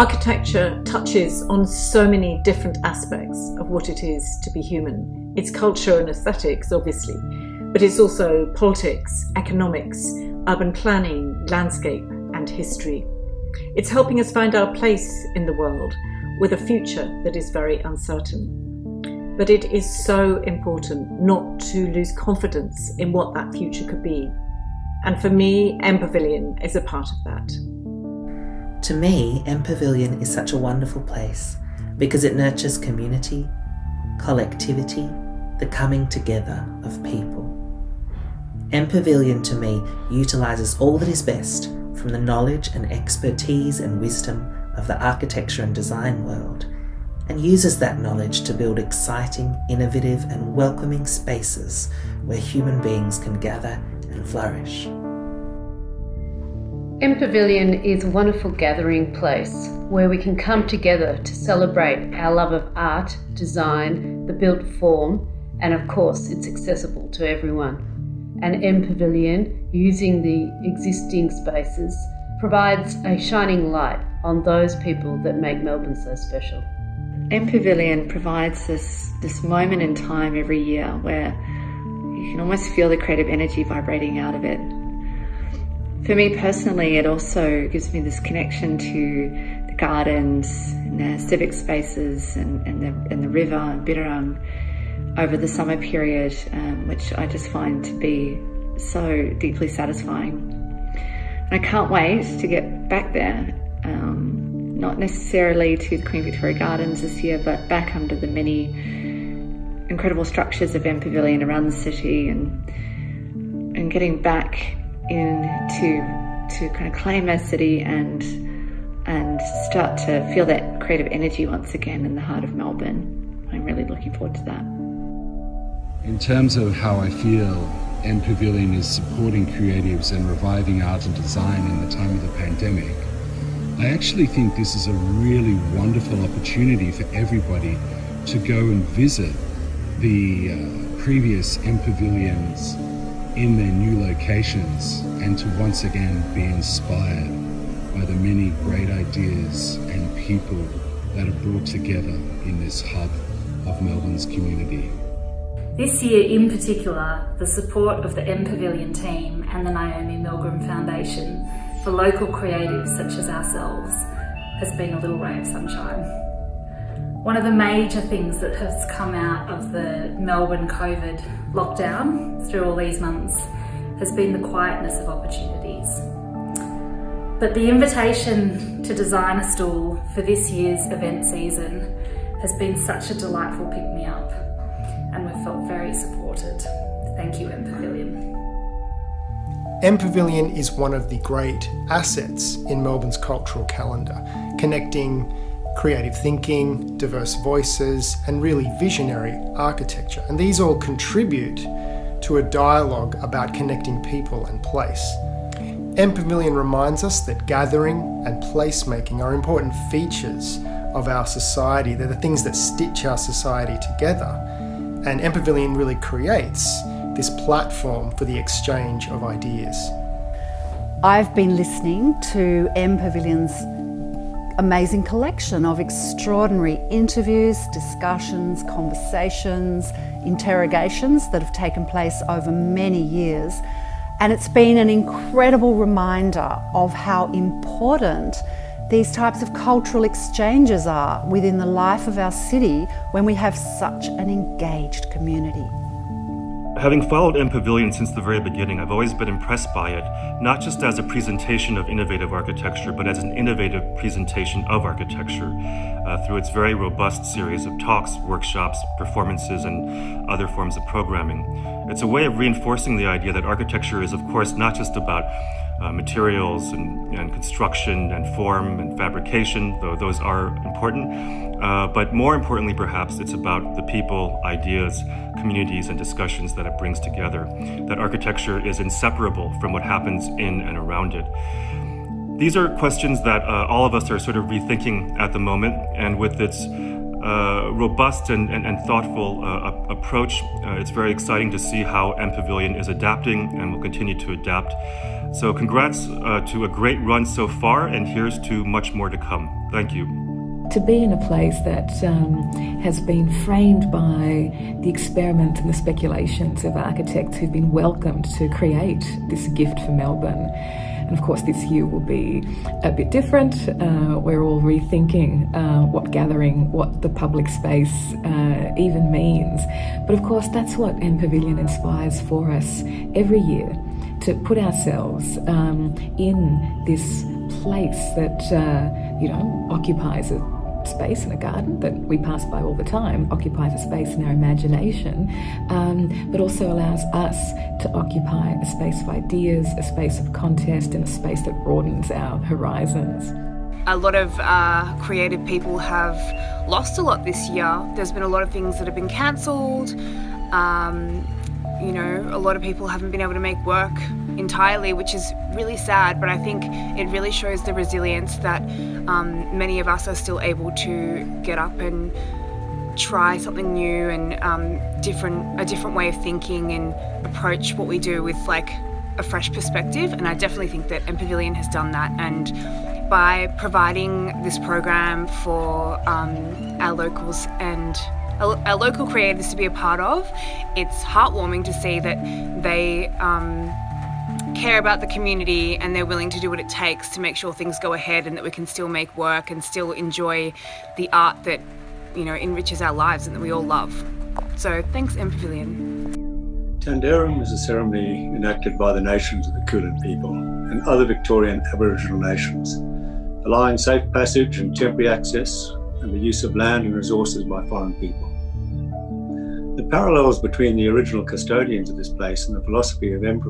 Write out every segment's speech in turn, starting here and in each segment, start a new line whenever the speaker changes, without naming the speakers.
Architecture touches on so many different aspects of what it is to be human. It's culture and aesthetics, obviously, but it's also politics, economics, urban planning, landscape, and history. It's helping us find our place in the world with a future that is very uncertain. But it is so important not to lose confidence in what that future could be. And for me, M Pavilion is a part of that.
To me, M Pavilion is such a wonderful place because it nurtures community, collectivity, the coming together of people. M Pavilion to me utilises all that is best from the knowledge and expertise and wisdom of the architecture and design world and uses that knowledge to build exciting, innovative, and welcoming spaces where human beings can gather and flourish.
M Pavilion is a wonderful gathering place where we can come together to celebrate our love of art, design, the built form, and of course, it's accessible to everyone. And M Pavilion, using the existing spaces, provides a shining light on those people that make Melbourne so special.
M Pavilion provides us this moment in time every year where you can almost feel the creative energy vibrating out of it for me personally, it also gives me this connection to the gardens and the civic spaces and, and, the, and the river and over the summer period, um, which I just find to be so deeply satisfying. And I can't wait to get back there, um, not necessarily to the Queen Victoria Gardens this year, but back under the many incredible structures of M Pavilion around the city and, and getting back in to to kind of claim our city and and start to feel that creative energy once again in the heart of Melbourne. I'm really looking forward to that.
In terms of how I feel, M Pavilion is supporting creatives and reviving art and design in the time of the pandemic. I actually think this is a really wonderful opportunity for everybody to go and visit the uh, previous M Pavilions in their new locations and to once again be inspired by the many great ideas and people that are brought together in this hub of Melbourne's community.
This year in particular, the support of the M Pavilion team and the Naomi Milgrom Foundation for local creatives such as ourselves has been a little ray of sunshine. One of the major things that has come out of the Melbourne COVID lockdown through all these months has been the quietness of opportunities. But the invitation to design a stool for this year's event season has been such a delightful pick-me-up and we've felt very supported. Thank you, M Pavilion.
M Pavilion is one of the great assets in Melbourne's cultural calendar, connecting creative thinking, diverse voices, and really visionary architecture. And these all contribute to a dialogue about connecting people and place. M Pavilion reminds us that gathering and placemaking are important features of our society. They're the things that stitch our society together. And M Pavilion really creates this platform for the exchange of ideas.
I've been listening to M Pavilion's amazing collection of extraordinary interviews, discussions, conversations, interrogations that have taken place over many years. And it's been an incredible reminder of how important these types of cultural exchanges are within the life of our city when we have such an engaged community.
Having followed M Pavilion since the very beginning, I've always been impressed by it, not just as a presentation of innovative architecture, but as an innovative presentation of architecture uh, through its very robust series of talks, workshops, performances, and other forms of programming. It's a way of reinforcing the idea that architecture is, of course, not just about uh, materials and, and, construction and form and fabrication, though those are important. Uh, but more importantly, perhaps, it's about the people, ideas, communities, and discussions that it brings together. That architecture is inseparable from what happens in and around it. These are questions that uh, all of us are sort of rethinking at the moment, and with its uh, robust and, and, and thoughtful uh, approach. Uh, it's very exciting to see how M Pavilion is adapting and will continue to adapt. So, congrats uh, to a great run so far, and here's to much more to come. Thank you.
To be in a place that um, has been framed by the experiment and the speculations of architects who've been welcomed to create this gift for Melbourne. And of course, this year will be a bit different. Uh, we're all rethinking uh, what gathering, what the public space uh, even means. But of course, that's what M Pavilion inspires for us every year to put ourselves um, in this place that, uh, you know, occupies a space in a garden that we pass by all the time, occupies a space in our imagination, um, but also allows us to occupy a space of ideas, a space of contest, and a space that broadens our horizons.
A lot of uh, creative people have lost a lot this year. There's been a lot of things that have been cancelled. Um, you know, a lot of people haven't been able to make work entirely, which is really sad, but I think it really shows the resilience that um, many of us are still able to get up and try something new and um, different a different way of thinking and approach what we do with like a fresh perspective. And I definitely think that M Pavilion has done that. And by providing this program for um, our locals and our, local creators to be a part of. It's heartwarming to see that they um, care about the community and they're willing to do what it takes to make sure things go ahead and that we can still make work and still enjoy the art that you know enriches our lives and that we all love. So thanks, M Pavilion.
Tanderrum is a ceremony enacted by the nations of the Kulin people and other Victorian Aboriginal nations, allowing safe passage and temporary access and the use of land and resources by foreign people. The parallels between the original custodians of this place and the philosophy of M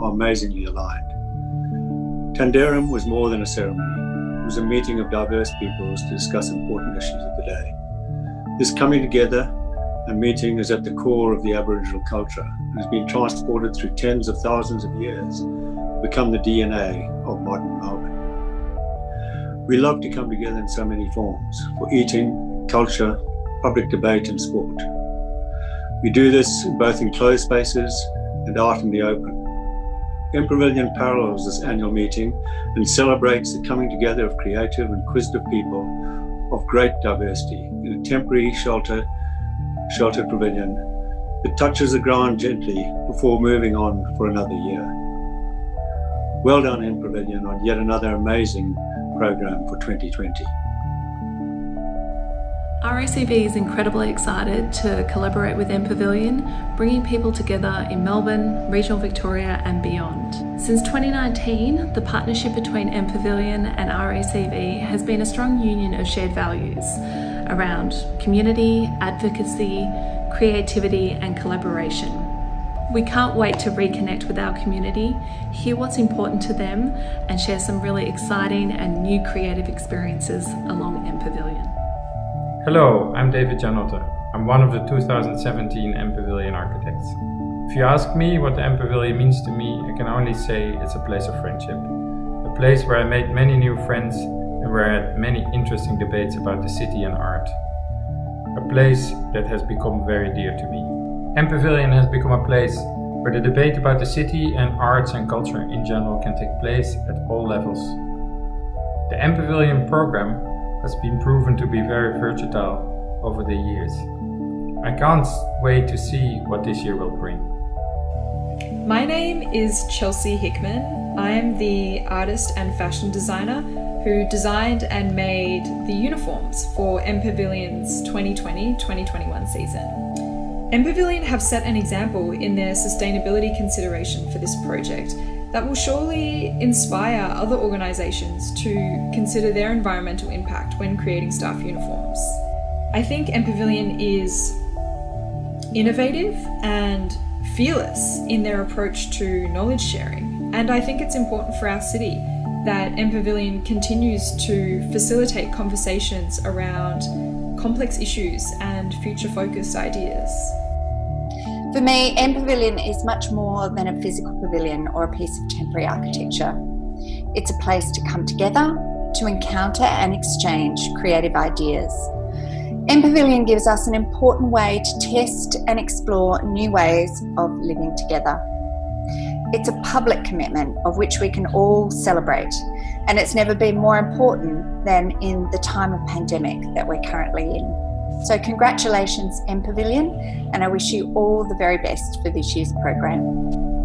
are amazingly aligned. Tanderrum was more than a ceremony. It was a meeting of diverse peoples to discuss important issues of the day. This coming together and meeting is at the core of the Aboriginal culture and has been transported through tens of thousands of years to become the DNA of modern Melbourne. We love to come together in so many forms for eating, culture, public debate, and sport. We do this both in closed spaces and out in the open. M Pavilion parallels this annual meeting and celebrates the coming together of creative and inquisitive people of great diversity in a temporary shelter, sheltered pavilion that touches the ground gently before moving on for another year. Well done, M Pavilion, on yet another amazing program for 2020.
RACV is incredibly excited to collaborate with M Pavilion, bringing people together in Melbourne, regional Victoria, and beyond. Since 2019, the partnership between M Pavilion and RACV has been a strong union of shared values around community, advocacy, creativity, and collaboration. We can't wait to reconnect with our community, hear what's important to them, and share some really exciting and new creative experiences along M Pavilion.
Hello, I'm David Gianotten. I'm one of the 2017 M Pavilion architects. If you ask me what the M Pavilion means to me, I can only say it's a place of friendship. A place where I made many new friends and where I had many interesting debates about the city and art. A place that has become very dear to me. M Pavilion has become a place where the debate about the city and arts and culture in general can take place at all levels. The M Pavilion program has been proven to be very versatile over the years. I can't wait to see what this year will bring.
My name is Chelsea Hickman. I am the artist and fashion designer who designed and made the uniforms for M Pavilion's 2020-2021 season. M Pavilion have set an example in their sustainability consideration for this project that will surely inspire other organisations to consider their environmental impact when creating staff uniforms. I think M Pavilion is innovative and fearless in their approach to knowledge sharing, and I think it's important for our city that M Pavilion continues to facilitate conversations around complex issues and future focused ideas.
For me, M Pavilion is much more than a physical pavilion or a piece of temporary architecture. It's a place to come together, to encounter and exchange creative ideas. M Pavilion gives us an important way to test and explore new ways of living together. It's a public commitment of which we can all celebrate, and it's never been more important than in the time of pandemic that we're currently in. So, congratulations, M Pavilion, and I wish you all the very best for this year's program.